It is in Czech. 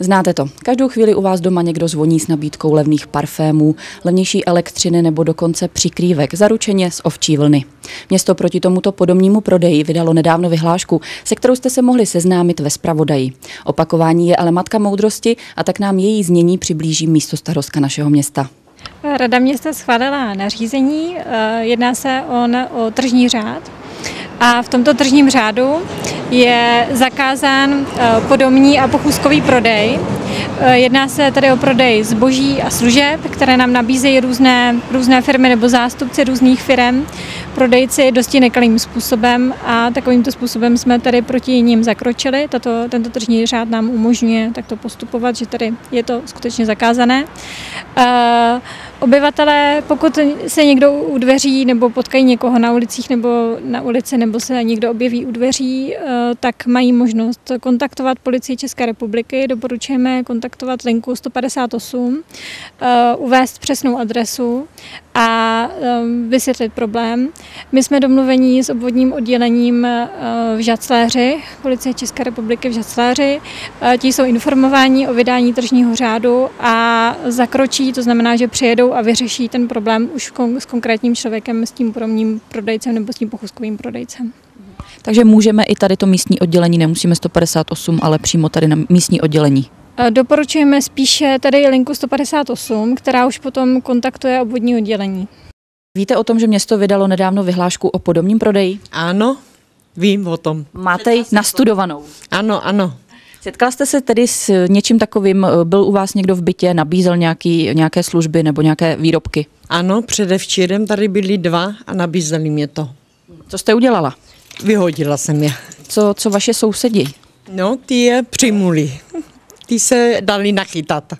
Znáte to. Každou chvíli u vás doma někdo zvoní s nabídkou levných parfémů, levnější elektřiny nebo dokonce přikrývek, zaručeně z ovčí vlny. Město proti tomuto podobnímu prodeji vydalo nedávno vyhlášku, se kterou jste se mohli seznámit ve zpravodaji. Opakování je ale matka moudrosti a tak nám její znění přiblíží místo starostka našeho města. Rada města schválila nařízení, eh, jedná se on o tržní řád a v tomto tržním řádu je zakázán eh, podomní a pochůzkový prodej. Eh, jedná se tedy o prodej zboží a služeb, které nám nabízejí různé, různé firmy nebo zástupci různých firm, prodejci dosti nekalým způsobem a takovýmto způsobem jsme tady proti ním zakročili. Tato, tento tržní řád nám umožňuje takto postupovat, že tady je to skutečně zakázané. Uh, Obyvatelé, pokud se někdo u dveří nebo potkají někoho na ulicích nebo na ulici nebo se někdo objeví u dveří, eh, tak mají možnost kontaktovat policii České republiky. Doporučujeme kontaktovat linku 158, eh, uvést přesnou adresu a um, vysvětlit problém. My jsme domluvení s obvodním oddělením v Žacléři, policie České republiky v Žacléři. Ti jsou informováni o vydání tržního řádu a zakročí, to znamená, že přijedou a vyřeší ten problém už s konkrétním člověkem, s tím podobným prodejcem nebo s tím pochůzkovým prodejcem. Takže můžeme i tady to místní oddělení, nemusíme 158, ale přímo tady na místní oddělení. Eh, doporučujeme spíše tady linku 158, která už potom kontaktuje obvodní oddělení. Víte o tom, že město vydalo nedávno vyhlášku o podobním prodeji? Ano, vím o tom. Máte ji nastudovanou? Ano, ano. Setkala jste se tedy s něčím takovým, byl u vás někdo v bytě, nabízel nějaký, nějaké služby nebo nějaké výrobky? Ano, předevčírem tady byli dva a nabízeli mě to. Co jste udělala? Vyhodila jsem je. Co, co vaše sousedi? No, ty je přimuli ty se dali nachytat.